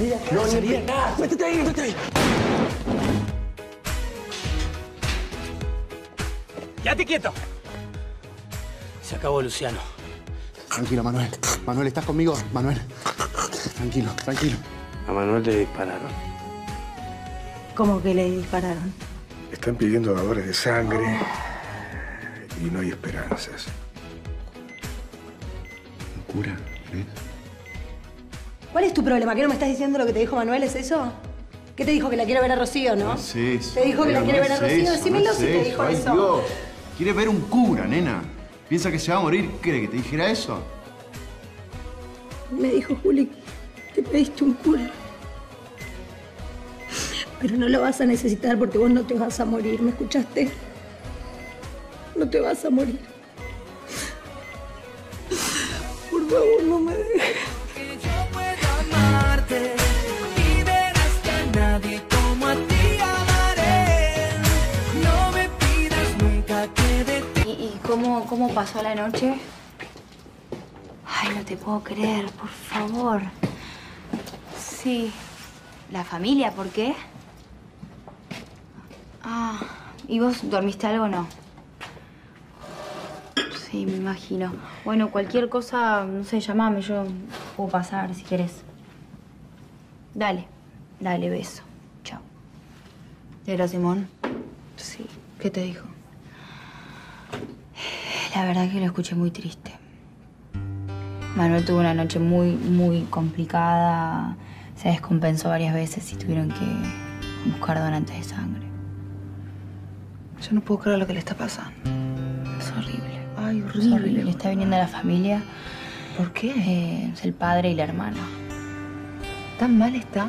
salí de acá, no, salí de acá. Métete ahí, métete ahí. ¡Quédate quieto! Se acabó, Luciano. Tranquilo, Manuel. Manuel, ¿estás conmigo? Manuel. Tranquilo, tranquilo. A Manuel le dispararon. ¿Cómo que le dispararon? Están pidiendo dadores de sangre y no hay esperanzas. ¿Un cura? ¿eh? ¿Cuál es tu problema? ¿Qué no me estás diciendo lo que te dijo Manuel? ¿Es eso? ¿Qué te dijo? Que la quiere ver a Rocío, ¿no? Sí, sí. ¿Te dijo que la quiere no ver a es Rocío? eso, Decímelo no es si te dijo Ay, eso. Dios. Quiere ver un cura, nena. Piensa que se va a morir. ¿Quiere que te dijera eso? Me dijo Juli que pediste un cura. Pero no lo vas a necesitar porque vos no te vas a morir, ¿me escuchaste? No te vas a morir. Por favor, no me dejes. Cómo, cómo pasó la noche? Ay, no te puedo creer, por favor. Sí. ¿La familia? ¿Por qué? Ah, ¿y vos dormiste algo o no? Sí, me imagino. Bueno, cualquier cosa, no sé, llamame, yo puedo pasar si querés. Dale, dale, beso. Chao. ¿Era Simón? Sí. ¿Qué te dijo? La verdad que lo escuché muy triste. Manuel tuvo una noche muy, muy complicada. Se descompensó varias veces y tuvieron que buscar donantes de sangre. Yo no puedo creer lo que le está pasando. Es horrible. Ay, Es horrible. Le está viniendo a la familia. ¿Por qué? Eh, es el padre y la hermana. ¿Tan mal está?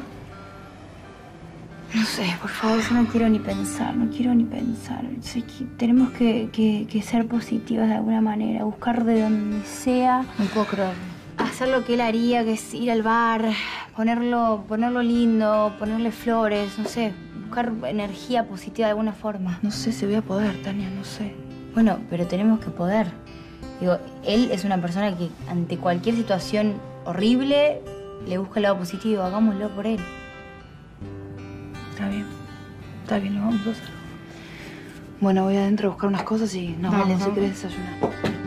No sé, por favor, yo no quiero ni pensar, no quiero ni pensar. Sé que tenemos que, que- que ser positivas de alguna manera, buscar de donde sea, No puedo creerlo. hacer lo que él haría, que es ir al bar, ponerlo, ponerlo lindo, ponerle flores, no sé, buscar energía positiva de alguna forma. No sé si voy a poder, Tania, no sé. Bueno, pero tenemos que poder. Digo, él es una persona que ante cualquier situación horrible le busca el lado positivo, hagámoslo por él. Está bien. Está bien, lo vamos a hacer. Bueno, voy adentro a buscar unas cosas y nos vamos si querés desayunar.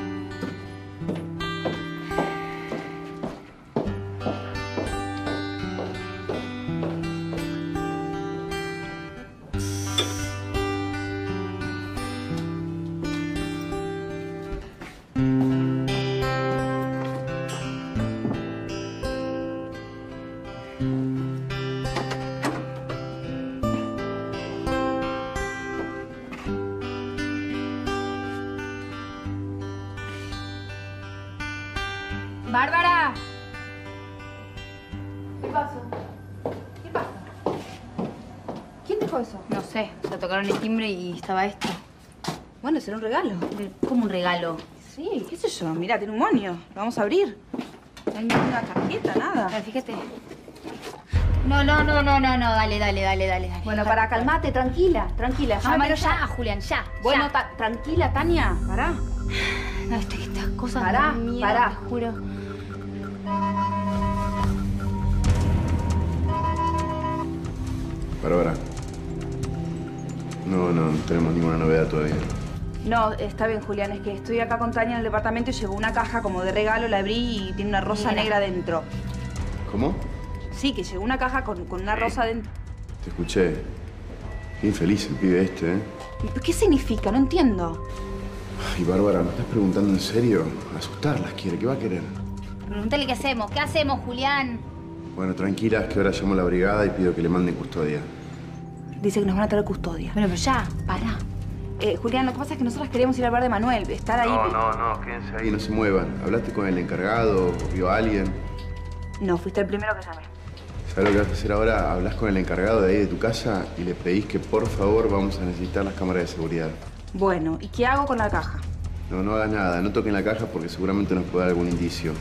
Tocaron el timbre y estaba esto. Bueno, será un regalo. Como un regalo. Sí, qué sé yo. Mira, tiene un monio. Lo vamos a abrir. No hay ninguna tarjeta, nada. Ver, fíjate. No, no, no, no, no, no, dale, dale, dale, dale. Bueno, para, calmate, tranquila, tranquila. Llámalo ya, Julián, ya. Bueno, ya. ta- tranquila, Tania. Pará. No, estas cosas Pará, miedo, pará. te juro. Tenemos ninguna novedad todavía. No, está bien, Julián. Es que estoy acá con Tania en el departamento y llegó una caja como de regalo, la abrí y tiene una rosa Mira. negra dentro. ¿Cómo? Sí, que llegó una caja con, con una rosa dentro. Te escuché. Qué infeliz el pibe este, ¿eh? ¿Qué significa? No entiendo. Ay, Bárbara, ¿me estás preguntando en serio? Asustarlas quiere, ¿qué va a querer? Pregúntale qué hacemos. ¿Qué hacemos, Julián? Bueno, tranquilas, que ahora llamo a la brigada y pido que le manden custodia. Dice que nos van a traer custodia. Bueno, pero ya, pará. Eh, Julián, lo que pasa es que nosotros queríamos ir al bar de Manuel, estar ahí. No, no, no, quédense ahí, no se muevan. ¿Hablaste con el encargado? ¿Vio a alguien? No, fuiste el primero que llamé. ¿Sabes lo que vas a hacer ahora? Hablas con el encargado de ahí de tu casa y le pedís que por favor vamos a necesitar las cámaras de seguridad. Bueno, ¿y qué hago con la caja? No, no hagas nada, no toquen la caja porque seguramente nos puede dar algún indicio.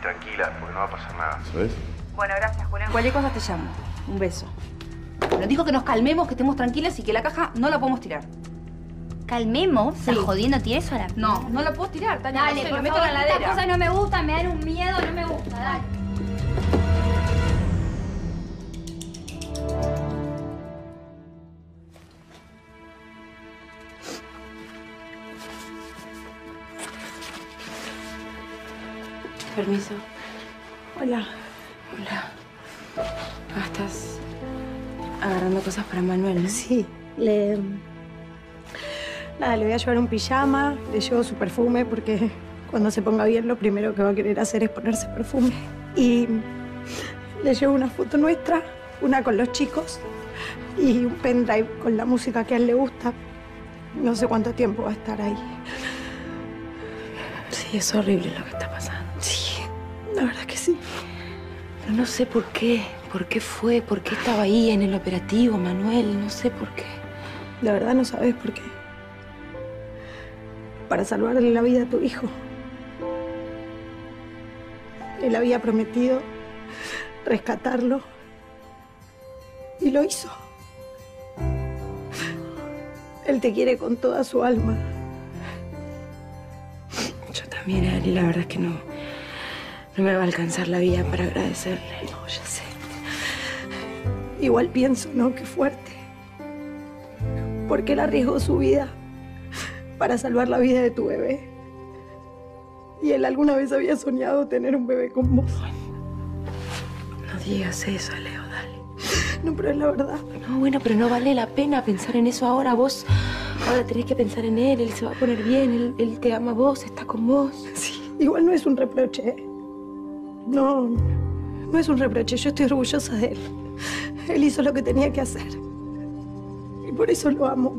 Tranquila, porque no va a pasar nada, ¿sabes? Bueno, gracias, Julián. Cualquier cosa te llamo. Un beso. Nos dijo que nos calmemos, que estemos tranquilas y que la caja no la podemos tirar. ¿Calmemos? Sí. ¿Estás jodiendo? ¿Tira eso a No, no la puedo tirar, Tania. Dale, no sé, meto la. Estas cosas no me gustan, me dan un miedo, no me gusta, dale. Permiso. Hola. Agarrando cosas para Manuel, ¿no? Sí, le... Nada, le voy a llevar un pijama, le llevo su perfume porque cuando se ponga bien lo primero que va a querer hacer es ponerse perfume. Y le llevo una foto nuestra, una con los chicos y un pendrive con la música que a él le gusta. No sé cuánto tiempo va a estar ahí. Sí, es horrible lo que está pasando. Sí, la verdad que sí. Pero no sé por qué. ¿Por qué fue? ¿Por qué estaba ahí en el operativo, Manuel? No sé por qué. La verdad no sabes por qué. Para salvarle la vida a tu hijo. Él había prometido rescatarlo y lo hizo. Él te quiere con toda su alma. Yo también a él y la verdad es que no, no me va a alcanzar la vida para agradecerle. No, ya sé. Igual pienso, ¿no? Qué fuerte. Porque él arriesgó su vida para salvar la vida de tu bebé. Y él alguna vez había soñado tener un bebé con vos. No digas eso, Leo, dale. No, pero es la verdad. No, bueno, pero no vale la pena pensar en eso ahora. Vos ahora tenés que pensar en él. Él se va a poner bien. Él, él te ama a vos, está con vos. Sí, igual no es un reproche. ¿eh? No, no es un reproche. Yo estoy orgullosa de él. Él hizo lo que tenía que hacer. Y por eso lo amo.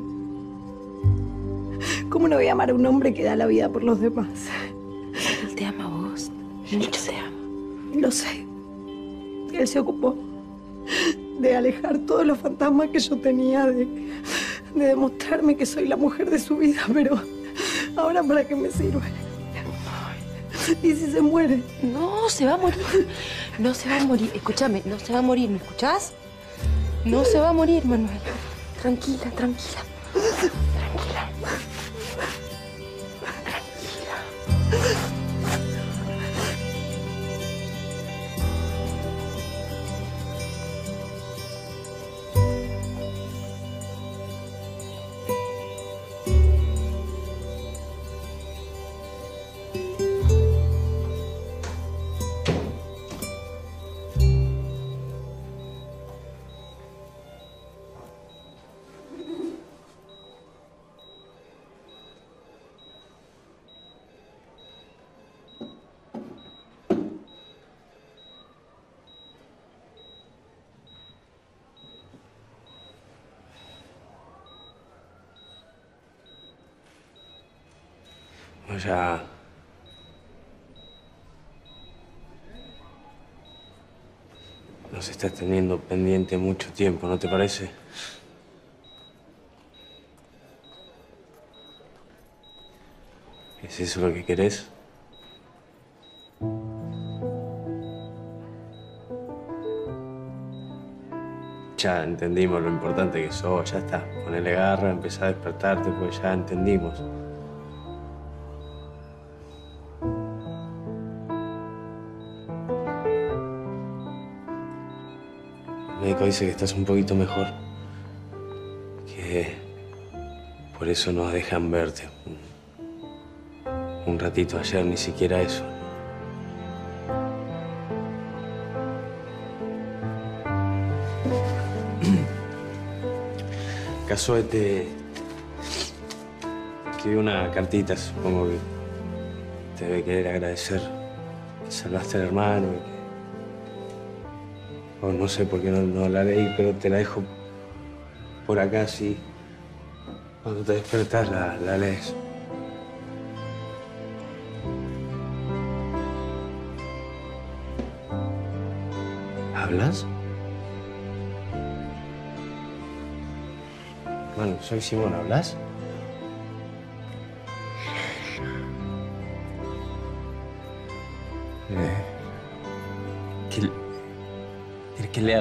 ¿Cómo no voy a amar a un hombre que da la vida por los demás? Él te ama a vos. Mucho te ama. Lo sé. Él se ocupó de alejar todos los fantasmas que yo tenía, de, de demostrarme que soy la mujer de su vida, pero ahora para qué me sirve. ¿Y si se muere? No, se va a morir. No se va a morir. Escúchame, no se va a morir, ¿me escuchás? No se va a morir, Manuel. Tranquila, tranquila. Sea... Nos estás teniendo pendiente mucho tiempo, ¿no te parece? ¿Es eso lo que querés? Ya entendimos lo importante que sos, ya está. Ponele garra, empezá a despertarte, pues ya entendimos. Dice que estás un poquito mejor. Que por eso nos dejan verte. Un ratito ayer, ni siquiera eso. Casoe te escribió una cartita, supongo que te debe querer agradecer que salvaste al hermano y o no sé por qué no, no la leí, pero te la dejo por acá, sí. Cuando te despertas la, la lees. ¿Hablas? Bueno, soy Simón, ¿hablas?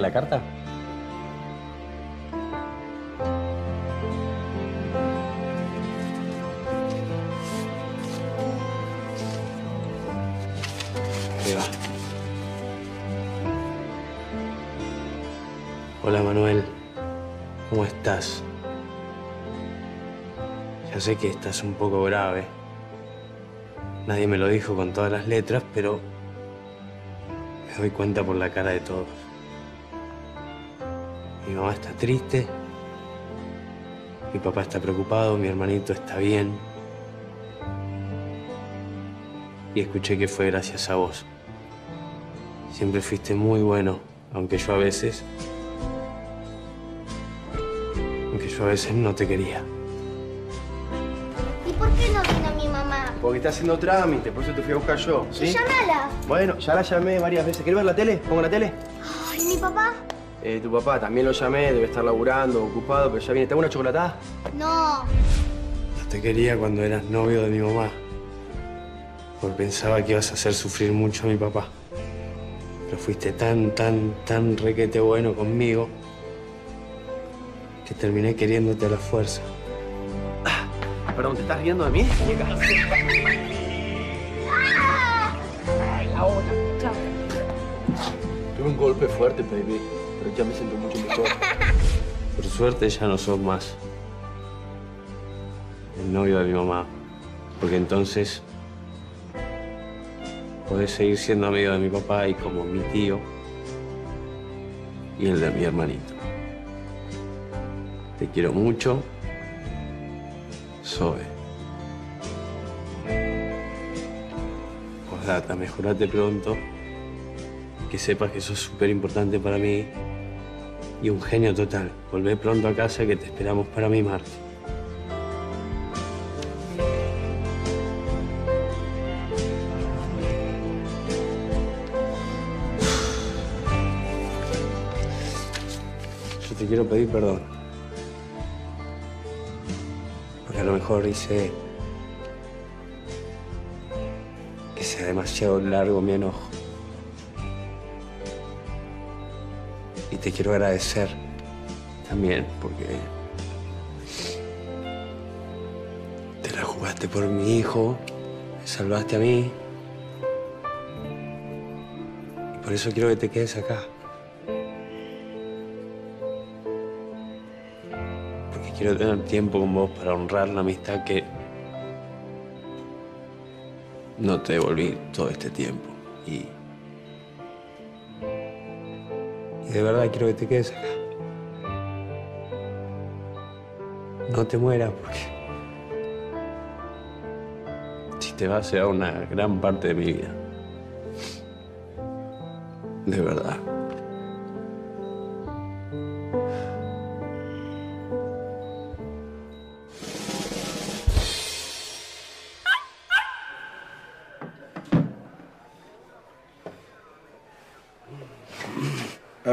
La carta? Ahí. Hola Manuel, ¿cómo estás? Ya sé que estás un poco grave. Nadie me lo dijo con todas las letras, pero Me doy cuenta por la cara de todos. Mi mamá está triste. Mi papá está preocupado, mi hermanito está bien. Y escuché que fue gracias a vos. Siempre fuiste muy bueno, aunque yo a veces... Aunque yo a veces no te quería. ¿Y por qué no vino mi mamá? Porque está haciendo trámite, por eso te fui a buscar yo, Y ¿sí? llámala. Bueno, ya la llamé varias veces. ¿Querés ver la tele? ¿Pongo la tele? Eh, tu papá también lo llamé, debe estar laburando, ocupado, pero ya viene. ¿Te hago una chocolatada? No. No te quería cuando eras novio de mi mamá. Porque pensaba que ibas a hacer sufrir mucho a mi papá. Pero fuiste tan, tan, tan requete bueno conmigo que terminé queriéndote a la fuerza. Perdón, ¿te estás riendo de mí, muñeca? Chao. Tuve un golpe fuerte, baby, pero ya me siento mucho mejor. Por suerte ya no sos más el novio de mi mamá. Porque entonces podés seguir siendo amigo de mi papá y como mi tío y el de mi hermanito. Te quiero mucho. Zoe. Postdata, mejorate pronto. Que sepas que sos súper importante para mí y un genio total. Volvé pronto a casa que te esperamos para mimarte. Yo te quiero pedir perdón. Porque a lo mejor hice que sea demasiado largo mi enojo. Te quiero agradecer también porque te la jugaste por mi hijo, me salvaste a mí. Y por eso quiero que te quedes acá. Porque quiero tener tiempo con vos para honrar la amistad que no te devolví todo este tiempo. Y de verdad quiero que te quedes acá. No te mueras porque si te vas será una gran parte de mi vida. De verdad.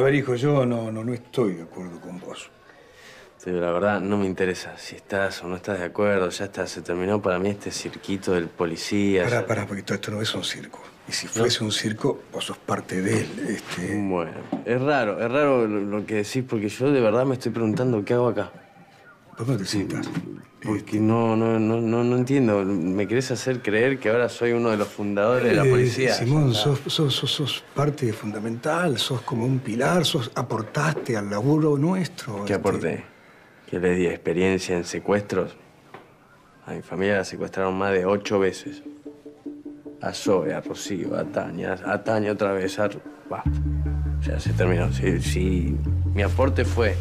Ver, hijo, yo no, no, no estoy de acuerdo con vos. Pero la verdad no me interesa si estás o no estás de acuerdo. Ya está, se terminó para mí este cirquito del policía. Pará, ya- pará, porque todo esto no es un circo. Y si fuese un circo, vos sos parte de él. Este... Bueno, es raro, es raro lo que decís porque yo de verdad me estoy preguntando qué hago acá. ¿Por qué no te sientas? Porque no, no, no, no, no entiendo. ¿Me querés hacer creer que ahora soy uno de los fundadores de la Eh, policía? Simón, sos, sos, sos, sos parte fundamental, sos como un pilar, sos, aportaste al laburo nuestro. ¿Qué este. aporté? Que les di experiencia en secuestros. A mi familia la secuestraron más de ocho veces. A Zoe, a Rocío, a Tania, a Tania otra vez, a... Basta. Ya se terminó. Si, si mi aporte fue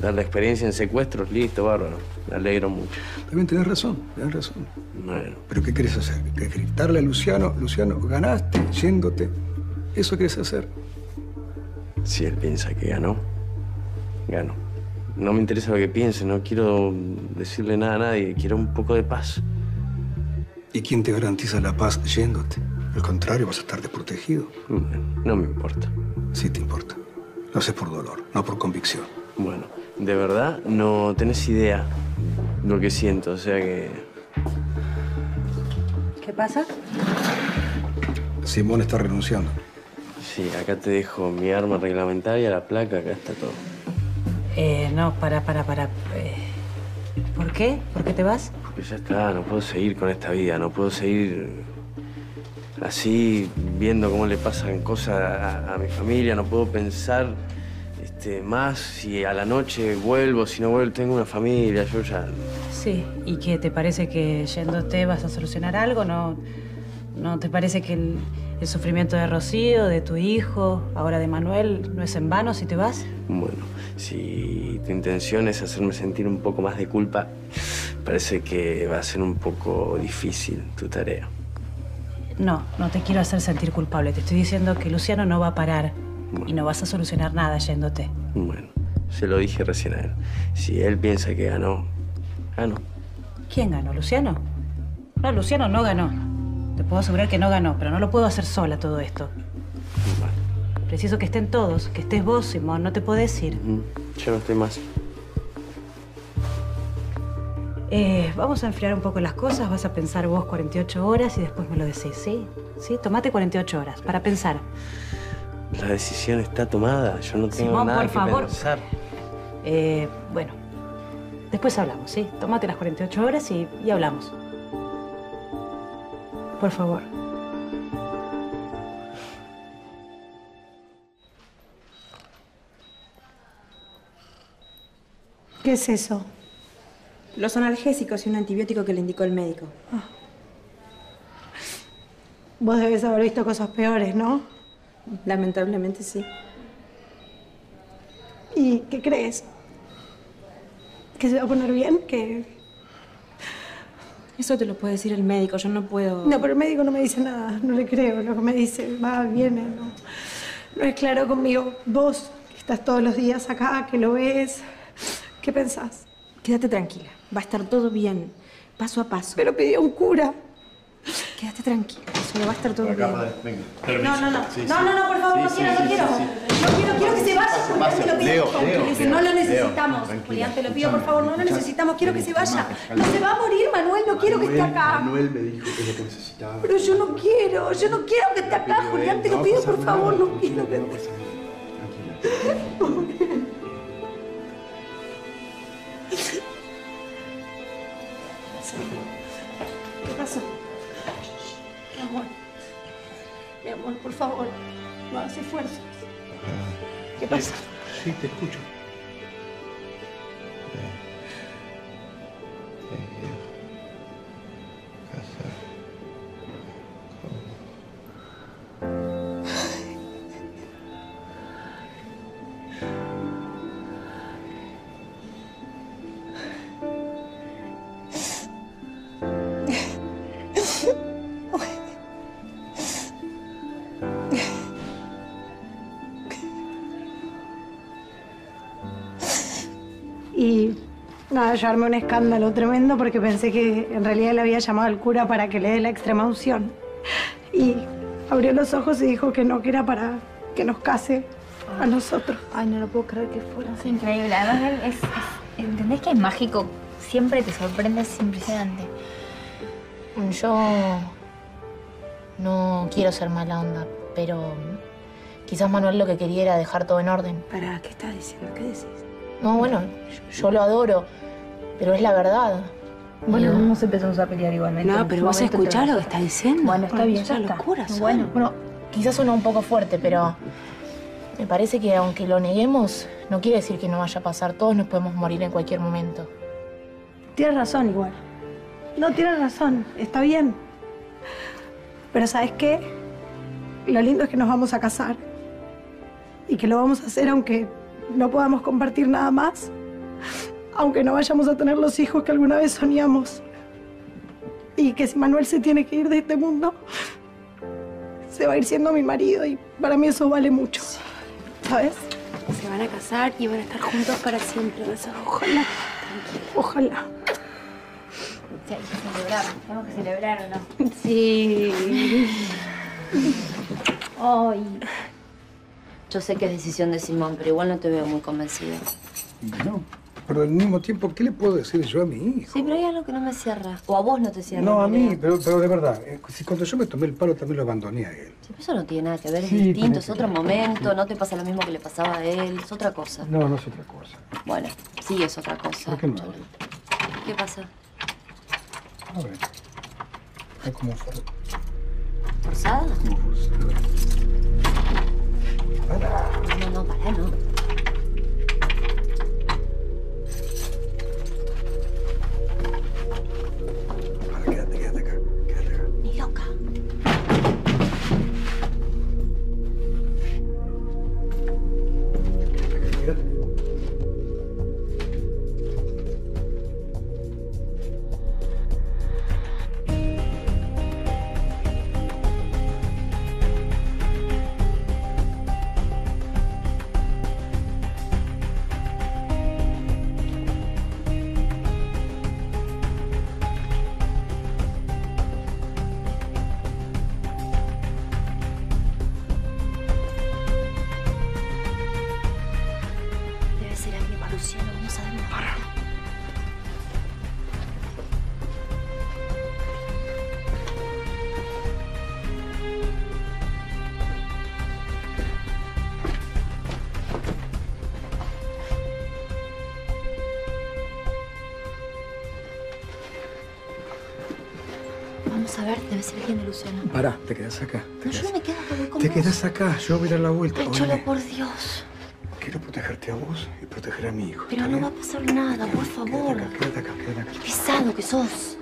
darle experiencia en secuestros, listo, bárbaro. Me alegro mucho. También tenés razón, tenés razón. Bueno, ¿Pero qué querés hacer? ¿Querés gritarle a Luciano? Luciano, ganaste yéndote. ¿Eso querés hacer? si él piensa que ganó, ganó. No me interesa lo que piense, no quiero decirle nada a nadie, quiero un poco de paz. ¿Y quién te garantiza la paz yéndote? Al contrario, vas a estar desprotegido. No me importa. Sí te importa. Lo haces por dolor, no por convicción. Bueno, de verdad no tenés idea lo que siento, o sea que... ¿Qué pasa? Simón está renunciando. Sí, acá te dejo mi arma reglamentaria, la placa, acá está todo. Eh, no, para, para, para. Eh, ¿Por qué? ¿Por qué te vas? Porque ya está, no puedo seguir con esta vida, no puedo seguir así viendo cómo le pasan cosas a, a mi familia, no puedo pensar este, más si a la noche vuelvo, si no vuelvo, tengo una familia, yo ya... Sí. ¿Y qué? ¿Te parece que yéndote vas a solucionar algo? ¿No, no te parece que el, El sufrimiento de Rocío, de tu hijo, ahora de Manuel, ¿no es en vano si te vas? Bueno, si tu intención es hacerme sentir un poco más de culpa, parece que va a ser un poco difícil tu tarea. No, no te quiero hacer sentir culpable. Te estoy diciendo que Luciano no va a parar y no vas a solucionar nada yéndote. Bueno, se lo dije recién a él. Si él piensa que ganó, ganó. ¿Quién ganó? ¿Luciano? No, Luciano no ganó. Te puedo asegurar que no ganó, pero no lo puedo hacer sola todo esto. Preciso que estén todos, que estés vos, Simón, no te podés ir. Yo no estoy más. Eh, vamos a enfriar un poco las cosas, vas a pensar vos 48 horas y después me lo decís, ¿sí? Sí, tomate 48 horas para pensar. La decisión está tomada. Yo no tengo Simón, nada por que favor. pensar. Eh, bueno, después hablamos, ¿sí? Tómate las 48 horas y, y hablamos. Por favor. ¿Qué es eso? Los analgésicos y un antibiótico que le indicó el médico. Vos debes haber visto cosas peores, ¿no? Lamentablemente sí. ¿Y qué crees? ¿Que se va a poner bien? ¿Que Eso te lo puede decir el médico, yo no puedo... No, pero el médico no me dice nada, no le creo. Lo que me dice va, viene, no, no es claro conmigo. Vos, que estás todos los días acá, que lo ves, ¿qué pensás? Quédate tranquila, va a estar todo bien, paso a paso. Pero pidió un cura. Quédate tranquila, eso va a estar todo Acá, bien. padre, venga. No, no, no. Sí, no, sí. no, no, por favor, Sí, no quiero, sí, no quiero. sí, sí. No quiero, quiero que se vaya. Pase, Julián, pase. te lo pido. Leo, Tranquilícese, Leo, no lo necesitamos. tranquila. Julián, te lo pido, por favor, no lo necesitamos. Quiero que se vaya. No se va a morir, Manuel, no quiero que esté acá. Manuel me dijo que es lo que necesitaba. Pero yo no quiero, yo no quiero que esté acá, Julián, te lo pido, por favor, no quiero que ¿Qué ¿Qué pasa? Sí, te escucho. Armé un escándalo tremendo porque pensé que en realidad le había llamado al cura para que le dé la extrema unción. Y abrió los ojos y dijo que no, que era para que nos case a nosotros. Ay, no lo puedo creer que fuera. Es increíble. Además, es, es- ¿Entendés que es mágico? Siempre te sorprende, es impresionante. Yo no quiero ser mala onda, pero quizás Manuel lo que quería era dejar todo en orden. Pará, ¿qué estás diciendo? ¿Qué decís? No, bueno, yo, yo lo adoro, pero es la verdad. Bueno, Y- nos empezamos a pelear igualmente. No, pero su vos escuchás lo que está diciendo. Bueno, está bien, ya está. locura son. Bueno, Bueno, quizás suena un poco fuerte, pero me parece que aunque lo neguemos, no quiere decir que no vaya a pasar. Todos nos podemos morir en cualquier momento. Tienes razón igual. No, tienes razón, está bien. Pero ¿sabes qué? Lo lindo es que nos vamos a casar. Y que lo vamos a hacer aunque no podamos compartir nada más. Aunque no vayamos a tener los hijos que alguna vez soñamos. Y que si Manuel se tiene que ir de este mundo, se va a ir siendo mi marido. Y para mí eso vale mucho. ¿Sabes? Se van a casar y van a estar juntos para siempre. Ojalá. Ojalá. Sí, hay que celebrar. Tenemos que celebrar o no. Sí. Ay. Yo sé que es decisión de Simón, pero igual no te veo muy convencida. No, pero al mismo tiempo, ¿qué le puedo decir yo a mi hijo? Sí, pero hay algo que no me cierra. O a vos no te cierra. No, a mí, pero, pero de verdad, eh, si cuando yo me tomé el palo también lo abandoné a él. Sí, pero eso no tiene nada que ver, es Sí, distinto, es otro momento, no te pasa lo mismo que le pasaba a él, es otra cosa. No, no es otra cosa. Bueno, sí es otra cosa. ¿Por qué no? ¿Qué pasa? A ver. Es como for- ¿Forzada? como forzado. No, no, pará, no. Vamos a ver, debe ser alguien de Luciano. Pará, te quedas acá. No, yo me quedo, me voy con Te vos. quedas acá, yo voy a dar la vuelta. Ay, Cholo, por Dios. quiero protegerte a vos y proteger a mi hijo. Pero no va a pasar nada, por favor. Quédate acá, quédate acá. Qué pesado que sos.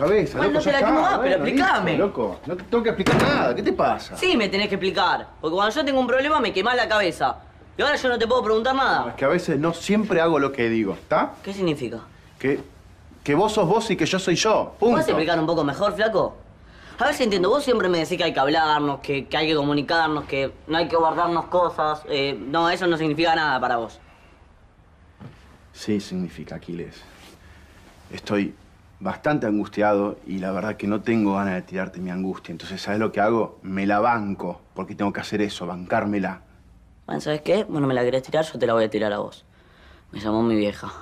Cabeza, Bueno, loco, no te ya la quemo más, pero explícame. listo, loco, no te tengo que explicar nada, ¿qué te pasa? Sí, me tenés que explicar. Porque cuando yo tengo un problema me quemás la cabeza. Y ahora yo no te puedo preguntar nada. Es que a veces no siempre hago lo que digo, ¿está? ¿Qué significa? Que, que vos sos vos y que yo soy yo, punto. ¿Puedes explicar un poco mejor, flaco? A ver si entiendo. Vos siempre me decís que hay que hablarnos, que, que hay que comunicarnos, que no hay que guardarnos cosas. Eh, no, eso no significa nada para vos. Sí, significa, Aquiles. Estoy bastante angustiado y la verdad que no tengo ganas de tirarte mi angustia. Entonces, ¿sabes lo que hago? Me la banco, porque tengo que hacer eso, bancármela. Bueno, ¿sabes qué? Bueno, me la querés tirar, yo te la voy a tirar a vos. Me llamó mi vieja.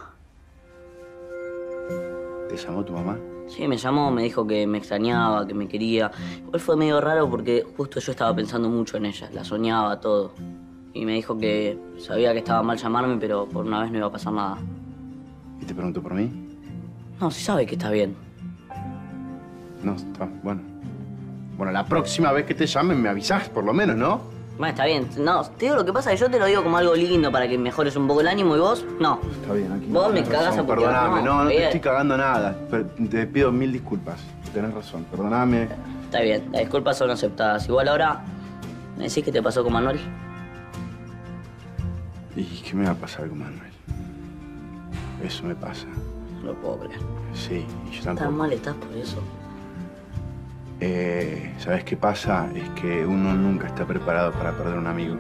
¿Te llamó tu mamá? Sí, me llamó, me dijo que me extrañaba, que me quería. Igual fue medio raro porque justo yo estaba pensando mucho en ella, la soñaba todo. Y me dijo que sabía que estaba mal llamarme, pero por una vez no iba a pasar nada. ¿Y te preguntó por mí? No, sí sabe que está bien. No, está bueno. Bueno, la próxima vez que te llamen me avisás, por lo menos, ¿no? Bueno, está bien. No, te digo lo que pasa, que yo te lo digo como algo lindo para que mejores un poco el ánimo y vos, no. Está bien, aquí. Vos me cagás razón, a putear. Perdóname, no, no te bien. estoy cagando nada. Te pido mil disculpas. Tenés razón, perdóname. Está bien, las disculpas son aceptadas. Igual ahora, ¿me decís qué te pasó con Manuel? ¿Y qué me va a pasar con Manuel? Eso me pasa. Lo puedo creer. Sí, y yo Tan tampoco. mal estás por eso. Eh, ¿Sabes qué pasa? Es que uno nunca está preparado para perder un amigo.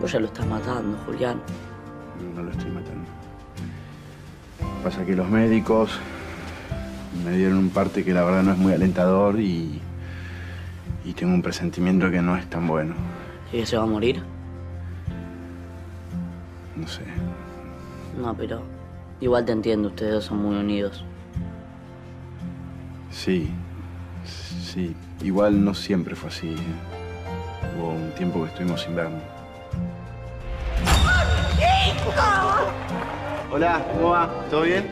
Vos ya lo estás matando, Julián. No lo estoy matando. Pasa que los médicos me dieron un parte que la verdad no es muy alentador y, y tengo un presentimiento que no es tan bueno. ¿Y que se va a morir? No sé. No, pero igual te entiendo, ustedes dos son muy unidos. Sí, sí. Igual no siempre fue así. ¿eh? Hubo un tiempo que estuvimos sin vernos. Hola, ¿cómo va? ¿Todo bien?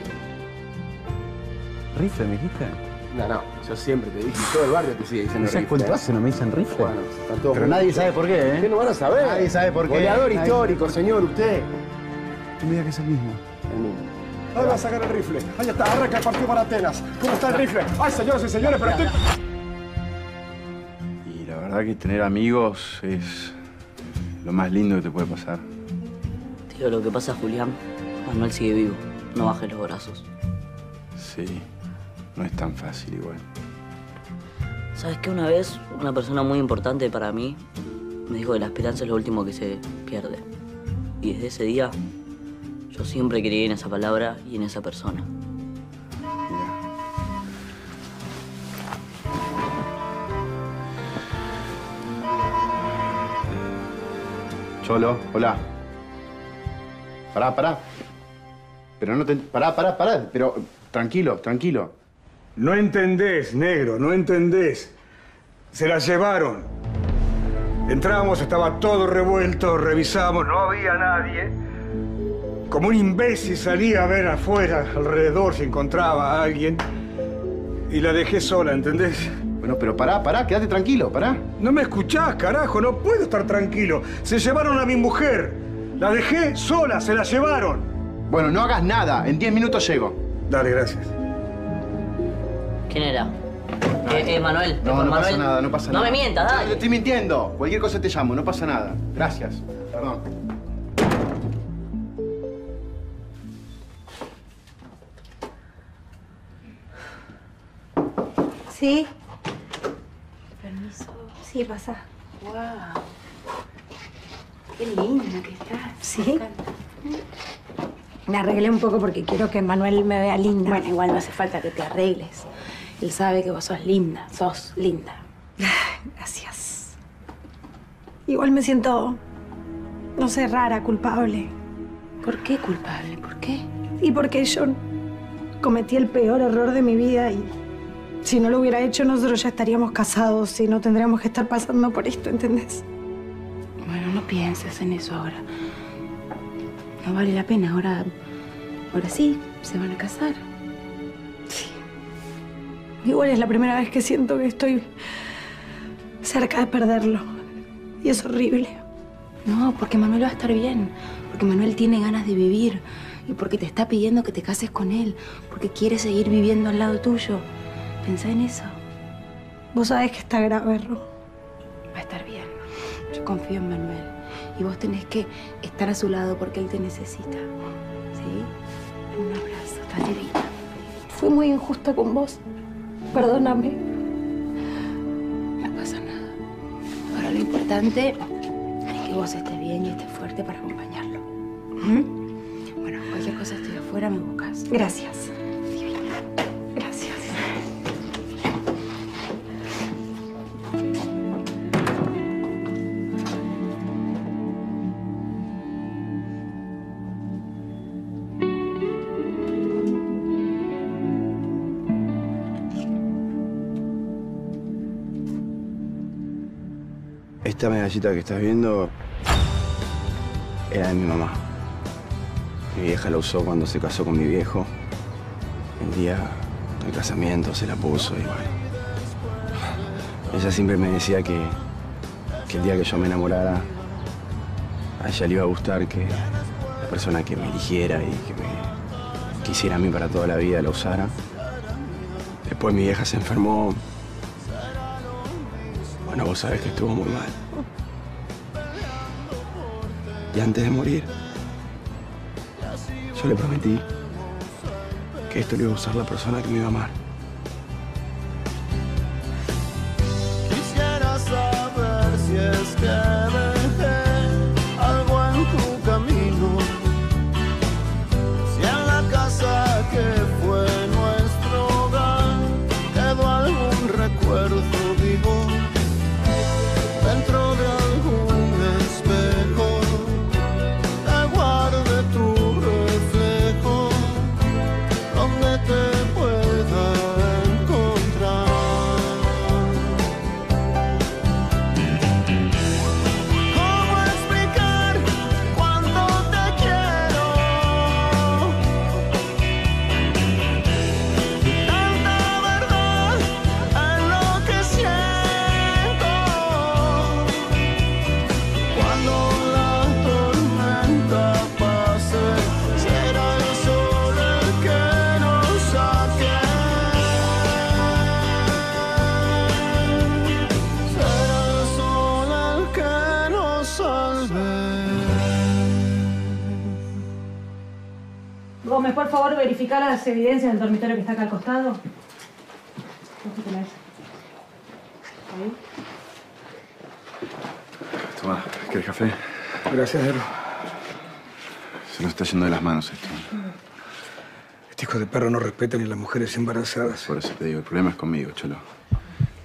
¿Rifle me dijiste? No, no, yo siempre te dije, todo el barrio te sigue diciendo ¿Sabes rifle. cuánto hace no me dicen rifle? Bueno, está todo Pero nadie sabe por qué, ¿eh? ¿Qué no van a saber? Nadie sabe por qué. Goleador Nadie histórico, señor, usted. No me digas que es el mismo. El mismo. Ahí va a sacar el rifle. Ahí está, arranca el partido para Atenas. ¿Cómo está el rifle? Ay, señoras y señores, pero estoy... Y la verdad que tener amigos es lo más lindo que te puede pasar. Digo lo que pasa, Julián. Manuel sigue vivo. No bajes los brazos. Sí, no es tan fácil igual. ¿Sabes qué? Una vez, una persona muy importante para mí me dijo que la esperanza es lo último que se pierde. Y desde ese día, yo siempre creí en esa palabra y en esa persona. Cholo, hola. Pará, pará. Pero no te... Pará, pará, pará. Pero tranquilo, tranquilo. No entendés, negro, no entendés. Se la llevaron. Entramos, estaba todo revuelto, revisamos, no había nadie. Como un imbécil salí a ver afuera, alrededor, si encontraba a alguien. Y la dejé sola, ¿entendés? Bueno, pero pará, pará, quédate tranquilo, pará. No me escuchás, carajo, no puedo estar tranquilo. Se llevaron a mi mujer. La dejé sola, se la llevaron. Bueno, no hagas nada. En 10 minutos llego. Dale, gracias. ¿Quién era? Eh, eh, Manuel. No, no Manuel. pasa nada, no pasa No nada. me mientas, Yo dale. te estoy mintiendo. Cualquier cosa te llamo, no pasa nada. Gracias. Perdón. ¿Sí? Permiso. Sí, pasa. Wow. Qué linda que estás. ¿Sí? Me arreglé un poco porque quiero que Manuel me vea linda. Bueno, igual no hace falta que te arregles. Él sabe que vos sos linda, sos linda. Gracias. Igual me siento, no sé, rara, culpable. ¿Por qué culpable? ¿Por qué? Y porque yo cometí el peor error de mi vida y si no lo hubiera hecho nosotros ya estaríamos casados y no tendríamos que estar pasando por esto, ¿entendés? Bueno, no pienses en eso ahora. No vale la pena. Ahora, ahora sí, se van a casar. Igual es la primera vez que siento que estoy cerca de perderlo. Y es horrible. No, porque Manuel va a estar bien. Porque Manuel tiene ganas de vivir. Y porque te está pidiendo que te cases con él. Porque quiere seguir viviendo al lado tuyo. Pensá en eso. Vos sabés que está grave, Ro. Va a estar bien. Yo confío en Manuel. Y vos tenés que estar a su lado porque él te necesita. ¿Sí? Un abrazo, divina. Fui muy injusta con vos. Perdóname. No pasa nada. Ahora lo importante es que vos estés bien y estés fuerte para acompañarlo. ¿Mm? Bueno, cualquier cosa estoy afuera, me buscas. Gracias. Esta medallita que estás viendo era de mi mamá. Mi vieja la usó cuando se casó con mi viejo. El día del casamiento se la puso y bueno. Ella siempre me decía que, el día que yo me enamorara, a ella le iba a gustar que la persona que me eligiera y que me quisiera a mí para toda la vida la usara. Después mi vieja se enfermó. Bueno, vos sabés que estuvo muy mal. Y antes de morir, yo le prometí que esto lo iba a usar la persona que me iba a amar. Gómez, por favor, verificar las evidencias del dormitorio que está acá al costado. Toma, ¿querés café? Gracias, Ero. Se nos está yendo de las manos esto. Este hijo de perro no respeta ni a las mujeres embarazadas. Por eso te digo, el problema es conmigo, Cholo.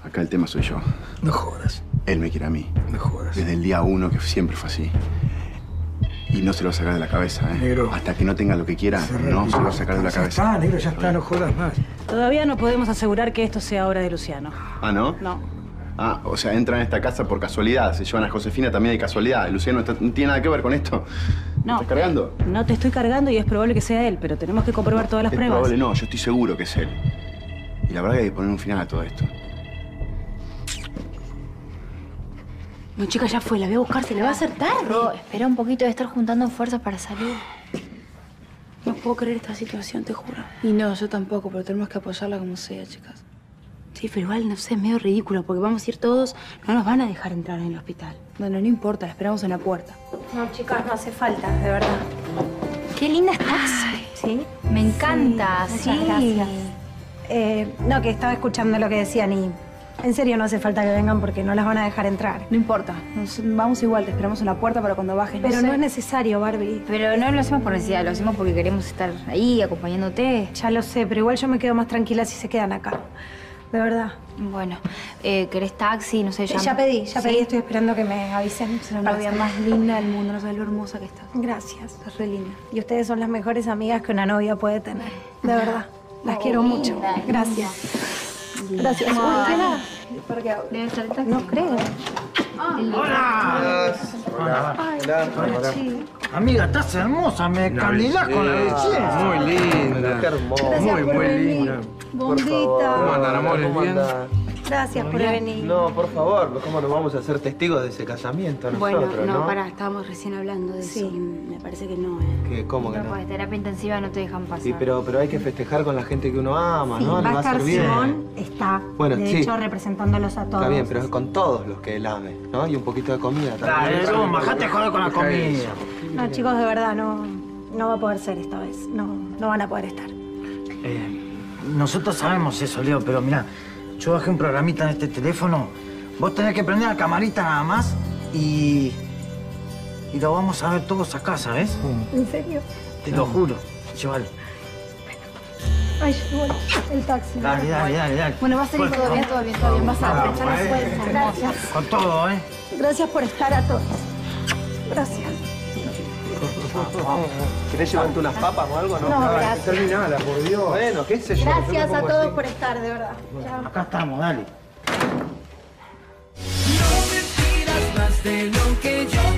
Acá el tema soy yo. No jodas. Él me quiere a mí. No jodas. Desde el día uno, que siempre fue así. Y no se lo va a sacar de la cabeza, ¿eh? Negro. Hasta que no tenga lo que quiera, no se lo va a sacar de la cabeza. está, negro, ya está, no jodas más. Todavía no podemos asegurar que esto sea obra de Luciano. Ah, ¿no? No. Ah, o sea, entran a esta casa por casualidad. Se llevan a Josefina también de casualidad. Luciano está- no tiene nada que ver con esto. No. ¿Estás cargando? No te estoy cargando y es probable que sea él, pero tenemos que comprobar todas las es pruebas. probable, no. Yo estoy seguro que es él. Y la verdad que hay que poner un final a todo esto. No, chica, ya fue. La voy a buscar. Se le va a hacer tarde. Ro, espera un poquito de estar juntando fuerzas para salir. No puedo creer esta situación, te juro. Y no, yo tampoco, pero tenemos que apoyarla como sea, chicas. Sí, pero igual, no sé, es medio ridículo, porque vamos a ir todos, no nos van a dejar entrar en el hospital. Bueno, no importa, la esperamos en la puerta. No, chicas, no hace falta, de verdad. Qué linda estás. ¿Sí? Me encanta, Muchas sí. gracias. Eh, no, que estaba escuchando lo que decían y En serio, no hace falta que vengan porque no las van a dejar entrar. No importa. Nos vamos igual, te esperamos en la puerta para cuando bajes. Pero sé. no es necesario, Barbie. Pero no lo hacemos por necesidad, lo hacemos porque queremos estar ahí acompañándote. Ya lo sé, pero igual yo me quedo más tranquila si se quedan acá. De verdad. Bueno, eh, ¿querés taxi? No sé, Sí, llama- ya pedí, ya ¿Sí? pedí. Estoy esperando que me avisen. Es la novia más linda del mundo, no sabes lo hermosa que estás. Gracias. Estás re linda. Y ustedes son las mejores amigas que una novia puede tener. De verdad. Las quiero mucho. Gracias. Gracias. Ay. Uy, ¿qué era? ¿Para qué Debe estar el taxi. No creo. Hola. Hola, sí. Amiga, estás hermosa, me candilás con la belleza. Muy linda. Qué hermosa. Muy, muy linda. Bombita. ¿Cómo andan, amores? ¿Cómo ¿Bien? Gracias por venir. No, por favor, ¿cómo nos vamos a ser testigos de ese casamiento Bueno, nosotros, no, no? pará, estábamos recién hablando de eso y me parece que no, ¿eh? ¿Qué? ¿Cómo que No, no? pues terapia intensiva no te dejan pasar. Sí, pero, pero hay que festejar con la gente que uno ama, Sí, ¿no? Va a estar ser bien. Simón, está. Bueno, de sí. hecho, representándolos a todos. Está bien, pero es con todos los que él ame, ¿no? Y un poquito de comida Dale, también. no, bajate a joder con la comida. No, chicos, de verdad, no, no va a poder ser esta vez. No, no van a poder estar. Eh, nosotros sabemos eso, Leo, pero mira, yo bajé un programita en este teléfono. Vos tenés que prender la camarita nada más y. y lo vamos a ver todos acá, ¿sabes? ¿En serio? Te lo juro. Llévalo. Ay, llegó el- el taxi. Dale, dale, dale, dale. Bueno, va a salir todo bien, todo bien, todo bien. Vas a Vamos, aprovechar la fuerza. Gracias. Con todo, ¿eh? Gracias por estar a todos. Gracias. ¿Querés llevarte unas papas o algo, no? No, gracias. Terminala, por Dios. Bueno, qué sé yo. Gracias yo me a todos así. por estar, de verdad. Chao. Acá estamos, dale. pidas más de lo que yo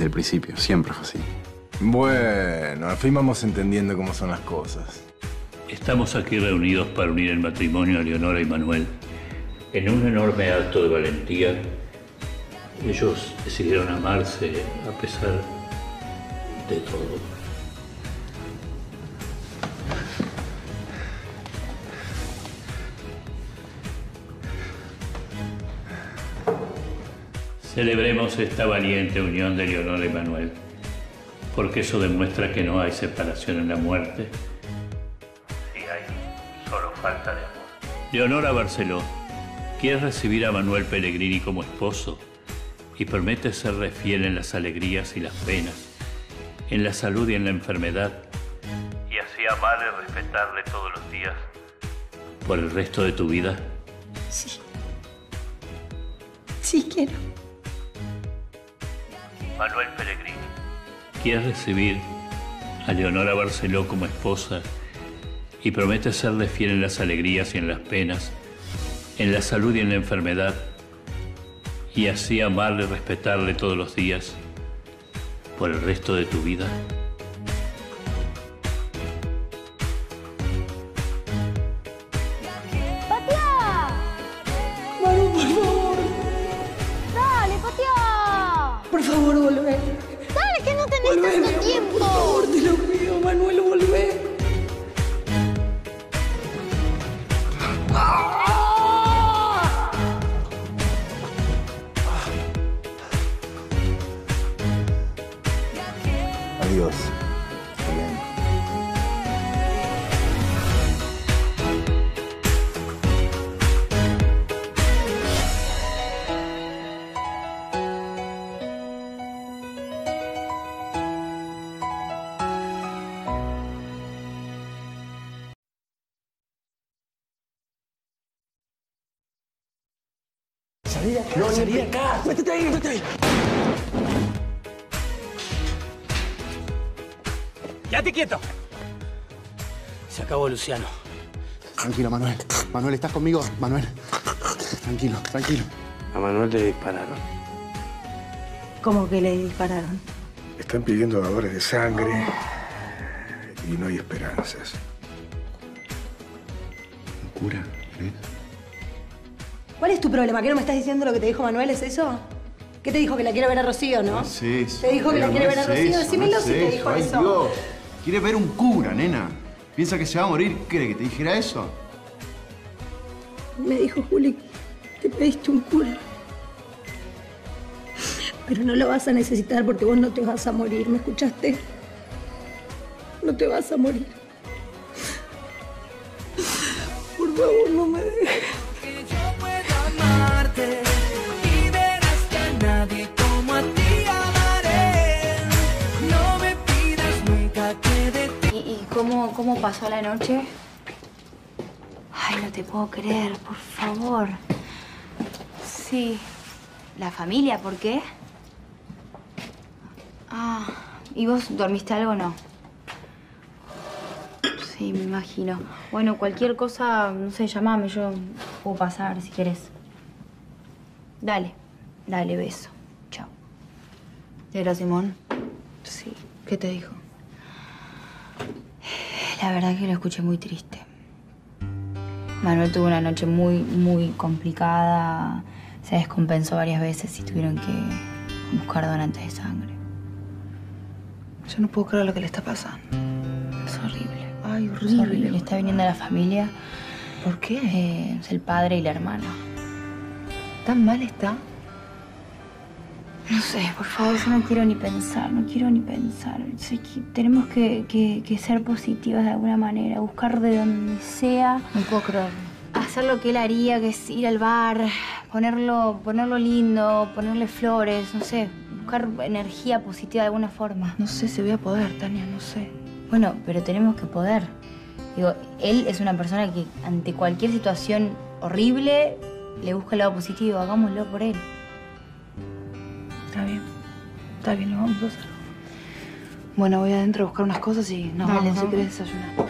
Desde el principio, siempre fue así. Bueno, al fin vamos entendiendo cómo son las cosas. Estamos aquí reunidos para unir el matrimonio a Leonora y Manuel. En un enorme acto de valentía, ellos decidieron amarse a pesar de todo. Celebremos esta valiente unión de Leonora y Manuel, porque eso demuestra que no hay separación en la muerte. Sí hay solo falta de amor. Leonora Barceló, ¿quieres recibir a Manuel Pellegrini como esposo y promete serle fiel en las alegrías y las penas, en la salud y en la enfermedad, y así amarle y respetarle todos los días por el resto de tu vida? Sí. Sí, quiero. Manuel Pellegrini, ¿quieres recibir a Leonora Barceló como esposa y promete serle fiel en las alegrías y en las penas, en la salud y en la enfermedad, y así amarle y respetarle todos los días por el resto de tu vida? Salí de acá, salí de acá. Métete ahí, métete ahí. ¡Quédate quieto! Se acabó, Luciano. Tranquilo, Manuel. Manuel, ¿estás conmigo? Manuel. Tranquilo, tranquilo. A Manuel le dispararon. ¿Cómo que le dispararon? Están pidiendo dadores de sangre y no hay esperanzas. Cura, ¿eh? ¿Cuál es tu problema? ¿Que no me estás diciendo lo que te dijo Manuel? ¿Es eso? ¿Qué te dijo? Que la quiere ver a Rocío, ¿no? Sí, sí. Te dijo que la No quiere ver a Rocío. Decímelo no es si te dijo Ay, eso. Dios. Quiere ver un cura, nena. Piensa que se va a morir. ¿Quiere que te dijera eso? Me dijo Juli que pediste un culo. Pero no lo vas a necesitar porque vos no te vas a morir, ¿me escuchaste? No te vas a morir. Por favor, no me dejes. Cómo, cómo pasó la noche? Ay, no te puedo creer, por favor. Sí. ¿La familia? ¿Por qué? Ah, ¿y vos dormiste algo o no? Sí, me imagino. Bueno, cualquier cosa, no sé, llamame, yo puedo pasar si querés. Dale, dale, beso. Chao. ¿Y era Simón? Sí. ¿Qué te dijo? La verdad que lo escuché muy triste. Manuel tuvo una noche muy, muy complicada. Se descompensó varias veces y tuvieron que buscar donantes de sangre. Yo no puedo creer lo que le está pasando. Es horrible. Ay, Es horrible. Le está viniendo a la familia. ¿Por qué? Eh, es el padre y la hermana. ¿Tan mal está? No sé, por favor, yo no quiero ni pensar, no quiero ni pensar. Sé que tenemos que, que- que ser positivas de alguna manera, buscar de donde sea. No puedo creerlo. Hacer lo que él haría, que es ir al bar, ponerlo, ponerlo lindo, ponerle flores, no sé, buscar energía positiva de alguna forma. No sé si voy a poder, Tania, no sé. Bueno, pero tenemos que poder. Digo, él es una persona que ante cualquier situación horrible le busca el lado positivo, hagámoslo por él. Está bien. Está bien, lo vamos a hacer. Bueno, voy adentro a buscar unas cosas y nos vamos si vamos. querés desayunar.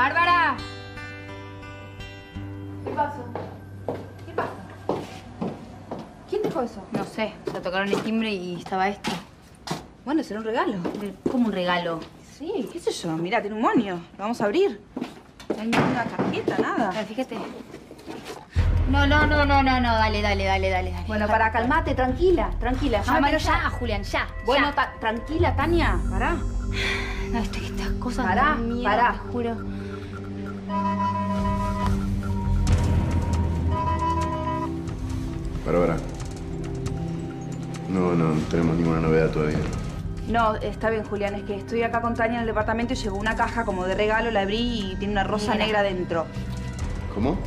¡Bárbara! ¿Qué pasa? ¿Qué pasa? ¿Quién dejó eso? No sé, se tocaron el timbre y estaba esto. Bueno, será un regalo. ¿Cómo un regalo? Sí, qué sé yo. Mira, tiene un monio. Lo vamos a abrir. No hay ninguna tarjeta, nada. fíjate. No, no, no, no, no, no, dale, dale, dale, dale. Bueno, para, calmate, tranquila, tranquila. Llámalo Llámalo ya, Julián, ya. Bueno, ya. ta- tranquila, Tania. Pará. No, estas cosas Pará, dan miedo, pará. te juro. Bárbara. No, no, no tenemos ninguna novedad todavía. No, está bien, Julián. Es que estoy acá con Tania en el departamento y llegó una caja como de regalo, la abrí y tiene una rosa Mira. negra dentro. ¿Cómo?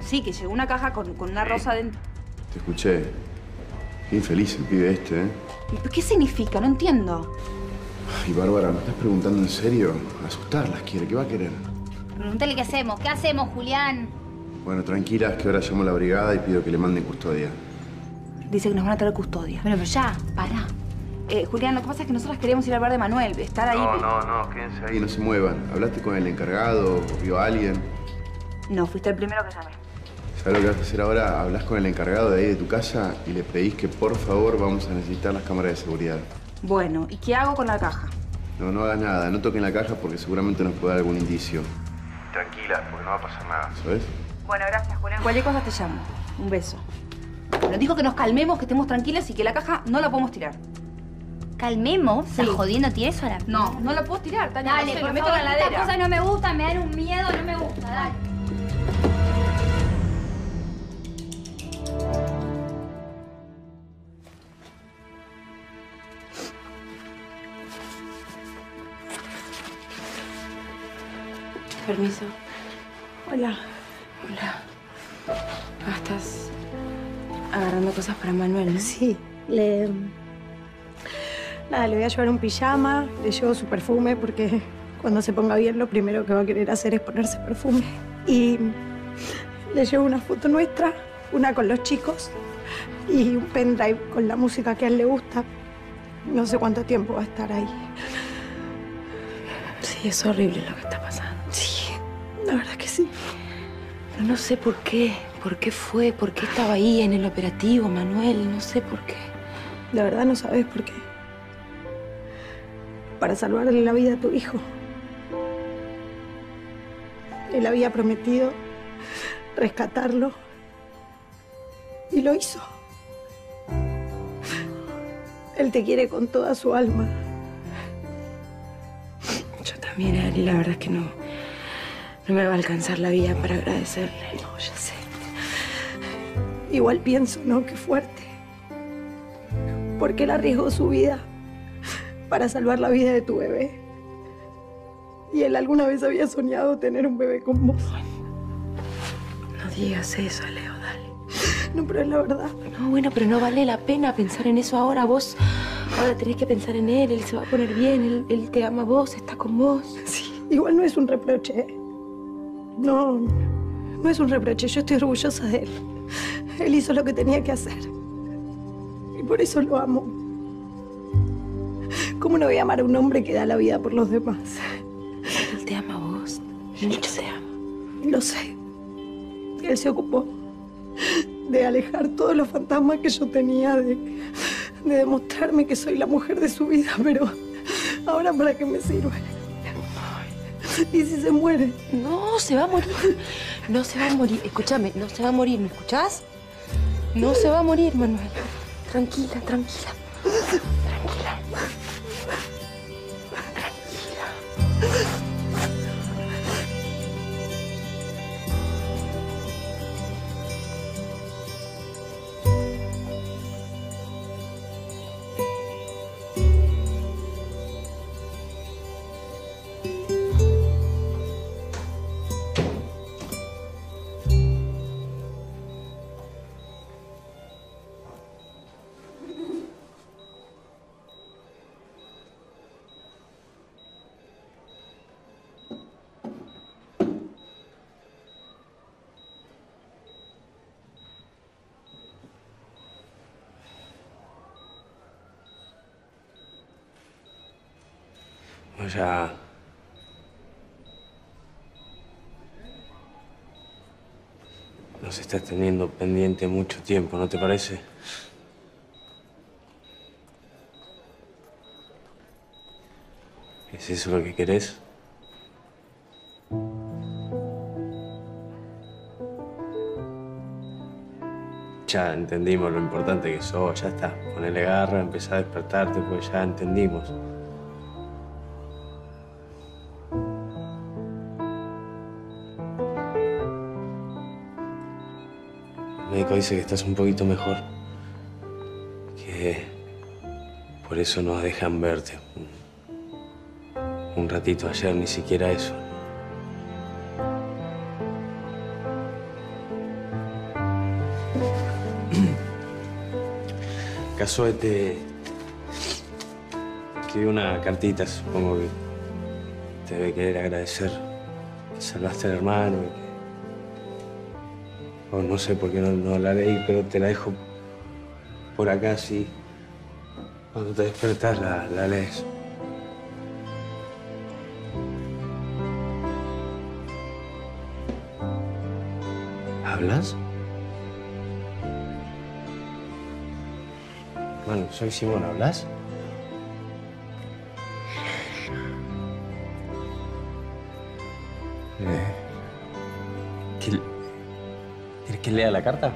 Sí, que llegó una caja con, con una rosa dentro. Te escuché. Qué infeliz el pibe este, ¿eh? ¿Y ¿Qué significa? No entiendo. Y Bárbara, ¿me estás preguntando en serio? Asustarlas quiere, ¿qué va a querer? Pregúntale qué hacemos. ¿Qué hacemos, Julián? Bueno, tranquilas, que ahora llamo a la brigada y pido que le manden custodia. Dice que nos van a traer custodia. Bueno, pero ya, para. Eh, Julián, lo que pasa es que nosotros queríamos ir al bar de Manuel, estar ahí. no, no, quédense ahí, no se muevan. ¿Hablaste con el encargado? ¿Vio a alguien? No, fuiste el primero que llamé. ¿Sabes lo que vas a hacer ahora? Hablas con el encargado de ahí de tu casa y le pedís que por favor vamos a necesitar las cámaras de seguridad. Bueno, ¿y qué hago con la caja? No, no hagas nada, no toquen la caja porque seguramente nos puede dar algún indicio. Tranquila, porque no va a pasar nada, ¿sabes? Bueno, gracias, Julián. Cualquier cosa te llamo. Un beso. Nos dijo que nos calmemos, que estemos tranquilas y que la caja no la podemos tirar. Calmemos. ¿Estás Sí. jodiendo? ¿Tienes eso a la No, no la puedo tirar, Tania. Dale, no sé, por meto favor, estas cosas no me gustan, me dan un miedo, no me gusta, dale. Permiso. Hola. Hola. Ah, estás agarrando cosas para Manuel, ¿no? Sí, le... Nada, le voy a llevar un pijama, le llevo su perfume porque cuando se ponga bien lo primero que va a querer hacer es ponerse perfume. Y le llevo una foto nuestra, una con los chicos y un pendrive con la música que a él le gusta. No sé cuánto tiempo va a estar ahí. Sí, es horrible lo que está pasando. Sí, La verdad que sí. Pero no sé por qué. ¿Por qué fue? ¿Por qué estaba ahí en el operativo, Manuel? No sé por qué. La verdad no sabes por qué. Para salvarle la vida a tu hijo. Él había prometido rescatarlo y lo hizo. Él te quiere con toda su alma. Yo también a él y la verdad es que no, no me va a alcanzar la vida para agradecerle. No, ya sé. Igual pienso, ¿no? Qué fuerte. Porque él arriesgó su vida para salvar la vida de tu bebé. Y él alguna vez había soñado tener un bebé con vos. No digas eso, Leo, dale. No, pero es la verdad. No, bueno, pero no vale la pena pensar en eso ahora. Vos ahora tenés que pensar en él. Él se va a poner bien. Él, él te ama a vos, está con vos. Sí, igual no es un reproche. ¿eh? No, no es un reproche. Yo estoy orgullosa de él. Él hizo lo que tenía que hacer. Y por eso lo amo. ¿Cómo no voy a amar a un hombre que da la vida por los demás? Él te ama a vos. Mucho te ama. Lo sé. Él se ocupó de alejar todos los fantasmas que yo tenía, de, de demostrarme que soy la mujer de su vida, pero ahora para qué me sirve. ¿Y si se muere? No, se va a morir. No se va a morir. Escúchame, no se va a morir. ¿Me escuchás? No se va a morir, Manuel. Tranquila, tranquila. Sea. Nos estás teniendo pendiente mucho tiempo, ¿no te parece? ¿Es eso lo que querés? Ya entendimos lo importante que sos, ya está. Ponele garra, empezá a despertarte, pues ya entendimos. Dice que estás un poquito mejor. Que por eso nos dejan verte. Un, ratito ayer, ni siquiera eso. Caso te escribí una cartita, supongo que te debe querer agradecer que salvaste al hermano y que o no sé por qué no, la leí, pero te la dejo por acá, así. Cuando te despertas, la lees. ¿Hablas? Bueno, soy Simón, ¿hablas? La carta?